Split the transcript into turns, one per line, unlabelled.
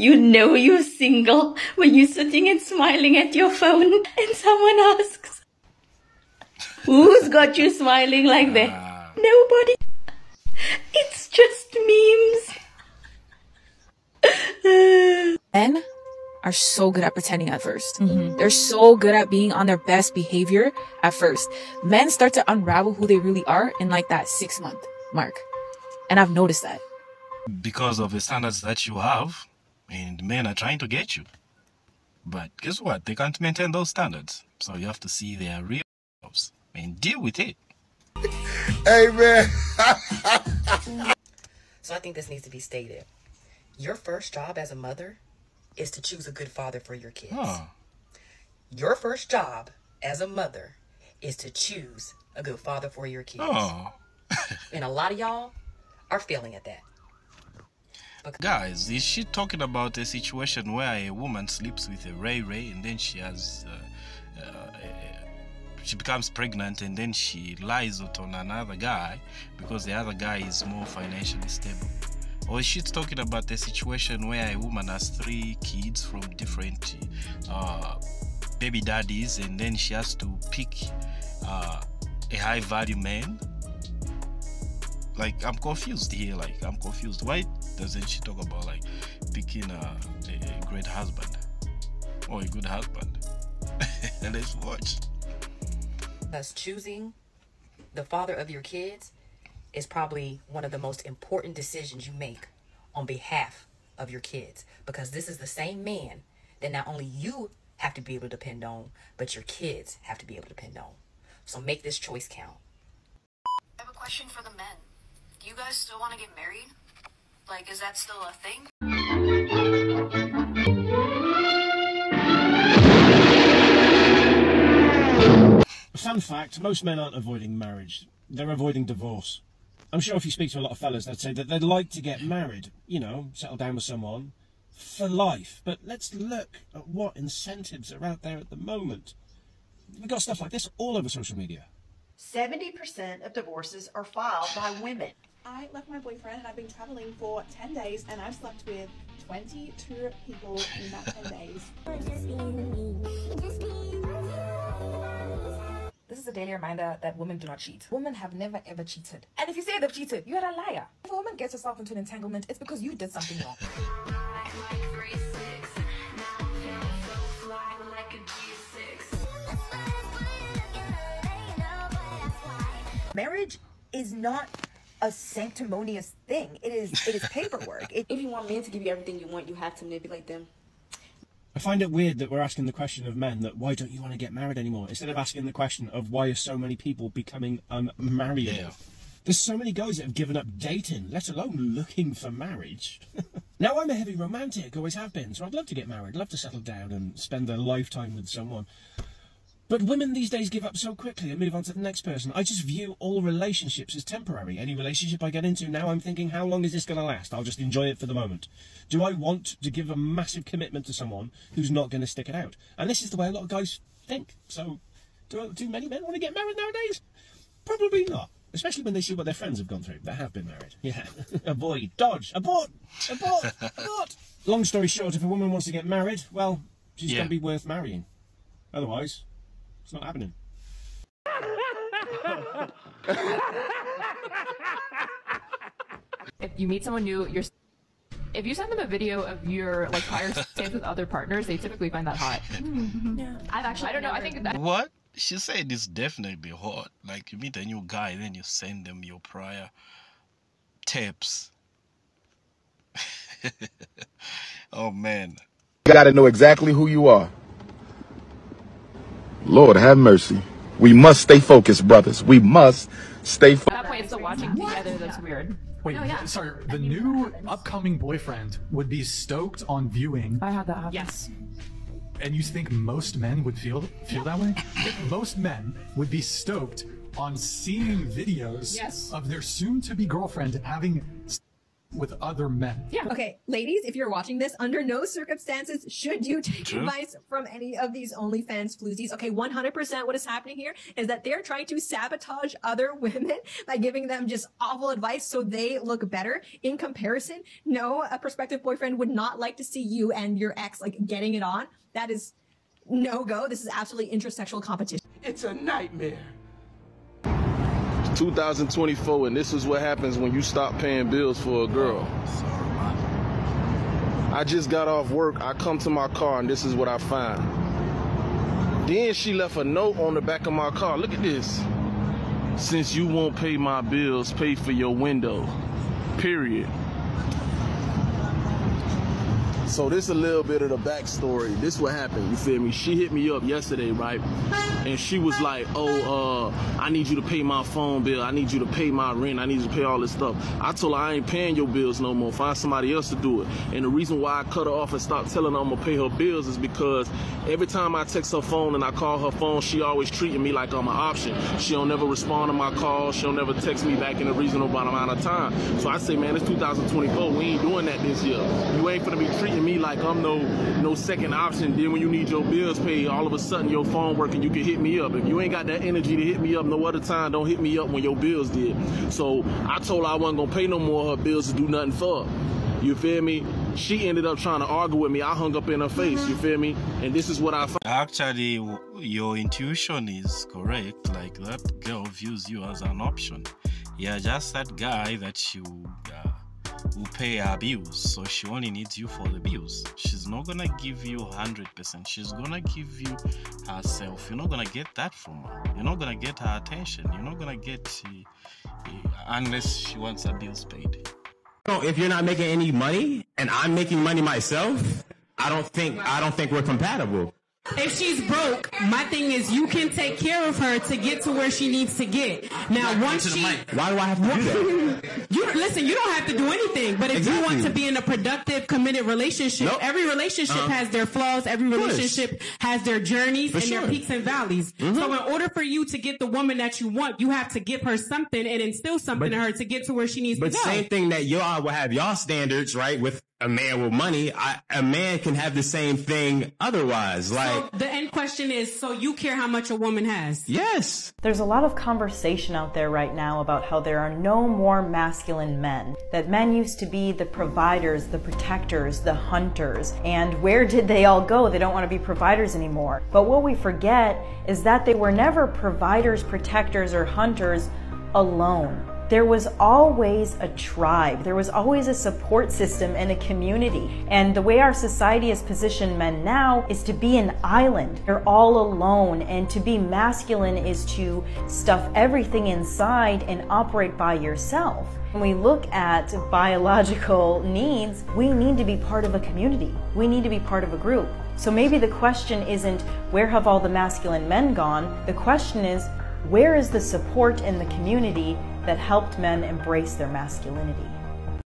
You know you're single when you're sitting and smiling at your phone and someone asks, Who's got you smiling like that?
Ah.
Nobody. It's just memes.
Men are so good at pretending at 1st They're so good at being on their best behavior at first. Men start to unravel who they really are in like that six month mark. And I've noticed that.
because of the standards that you have, and men are trying to get you. But guess what? They can't maintain those standards. So you have to see their real selves and deal with it.
Hey, man.
So I think this needs to be stated. Your first job as a mother is to choose a good father for your kids.
Oh,
Your first job as a mother is to choose a good father for your kids.
oh.
And a lot of y'all are failing at that.
Guys, is she talking about a situation where a woman sleeps with a Ray Ray and then she has. Uh, uh, she becomes pregnant and then she lies out on another guy because the other guy is more financially stable? Or is she talking about a situation where a woman has three kids from different uh, baby daddies and then she has to pick uh, a high value man like I'm confused here. Like I'm confused. Why doesn't she talk about like picking a, a, a great husband or a good husband? Let's watch.
Because choosing the father of your kids is probably one of the most important decisions you make on behalf of your kids. Because this is the same man that not only you have to be able to depend on, but your kids have to be able to depend on. So make this choice count.
I have a question for the men. Do you guys still want to get married? Like, is that still a thing?
Fun fact most men aren't avoiding marriage, they're avoiding divorce. I'm sure if you speak to a lot of fellas, they'd say that they'd like to get married, you know, settle down with someone for life. But let's look at what incentives are out there at the moment. We've got stuff like this all over social media.
70% of divorces are filed by women.
I left my boyfriend and I've been traveling for 10 days and I've slept with 22 people in that 10 days.
This is a daily reminder that women do not cheat. Women have never ever cheated. And if you say they've cheated, you're a liar. If a woman gets herself into an entanglement, it's because you did something wrong.
Marriage is not a sanctimonious thing. It is it is paperwork. It,
If you want men to give you everything you want, you have to manipulate them.
I find it weird that we're asking the question of men that why don't you want to get married anymore instead of asking the question of why are so many people becoming unmarried.
Yeah.
There's so many guys that have given up dating, let alone looking for marriage. now I'm a heavy romantic, always have been, so I'd love to get married, love to settle down and spend a lifetime with someone. But women these days give up so quickly and move on to the next person. I just view all relationships as temporary. Any relationship I get into now, I'm thinking, how long is this going to last? I'll just enjoy it for the moment. Do I want to give a massive commitment to someone who's not going to stick it out? And this is the way a lot of guys think. So, do, do many men want to get married nowadays? Probably not. Especially when they see what their friends have gone through that have been married. Yeah. Avoid, dodge, abort, abort, abort. Long story short, if a woman wants to get married, well, she's
Yeah.
going to be worth marrying. Otherwise, it's not happening.
if you meet someone new, you're if you send them a video of your like prior stays with other partners, they typically find that hot.
Yeah.
I've actually I don't know. I think that
What? She said it's definitely hot. Like you meet a new guy, then you send them your prior tapes. oh man.
You gotta know exactly who you are. Lord have mercy. We must stay focused, brothers. We must stay
at
focused.
that point it's still watching together. That's weird.
Wait,
No, yeah.
sorry. The new upcoming boyfriend would be stoked on viewing,
I had that happen. Yes.
and you think most men would feel feel that way? most men would be stoked on seeing videos
Yes.
of their soon-to-be girlfriend having with other men.
Yeah. Okay, ladies, if you're watching this, under no circumstances should you take
True.
advice from any of these OnlyFans floozies. Okay, 100% what is happening here is that they're trying to sabotage other women by giving them just awful advice so they look better. In comparison, no, a prospective boyfriend would not like to see you and your ex like getting it on. That is no go. This is absolutely intersexual competition.
It's a nightmare.
2024, and this is what happens when you stop paying bills for a girl. I just got off work. I come to my car, and this is what I find. Then she left a note on the back of my car. Look at this. Since you won't pay my bills, pay for your window. Period. So this a little bit of the backstory. This what happened, you feel me? She hit me up yesterday, right? And she was like, oh, uh, I need you to pay my phone bill. I need you to pay my rent. I need you to pay all this stuff. I told her I ain't paying your bills no more. Find somebody else to do it. And the reason why I cut her off and stopped telling her I'm gonna pay her bills is because every time I text her phone and I call her phone, she always treating me like I'm an option. She don't never respond to my calls. She don't never text me back in a reasonable amount of time. So I say, man, it's 2024. We ain't doing that this year. You ain't gonna be treating me like I'm no no second option. Then when you need your bills paid, all of a sudden your phone working, you can hit me up. If you ain't got that energy to hit me up no other time, don't hit me up when your bills did. So I told her I wasn't gonna pay no more of her bills to do nothing for her. You feel me? She ended up trying to argue with me. I hung up in her face. You feel me? And this is what I found.
Actually, your intuition is correct. Like that girl views you as an option. You're just that guy that you will pay her bills. So she only needs you for the bills. She's not gonna give you 100%. She's gonna give you herself. You're not gonna get that from her. You're not gonna get her attention. You're not gonna get uh, uh, unless she wants her bills paid.
So if you're not making any money and I'm making money myself, I don't think I don't think we're compatible.
If she's broke, my thing is you can take care of her to get to where she needs to get. Now, once she,
Why do I have to do that?
you listen, you don't have to do anything. But if you want to be in a productive, committed relationship,
Nope.
every relationship
Uh-huh.
has their flaws. Every relationship has their journeys
For
and their peaks and valleys.
Mhm.
So, in order for you to get the woman that you want, you have to give her something and instill something
But-
in her to get to where she needs to go.
But same thing that y'all will have y'all standards, right? With a man with money, I, a man can have the same thing otherwise. Like,
So the end question is: So you care how much a woman has?
yes.
There's a lot of conversation out there right now about how there are no more masculine men. That men used to be the providers, the protectors, the hunters. And where did they all go? They don't want to be providers anymore. But what we forget is that they were never providers, protectors, or hunters alone. There was always a tribe. There was always a support system and a community. And the way our society has positioned men now is to be an island. They're all alone. And to be masculine is to stuff everything inside and operate by yourself. When we look at biological needs, we need to be part of a community. We need to be part of a group. So maybe the question isn't where have all the masculine men gone? The question is where is the support in the community that helped men embrace their masculinity?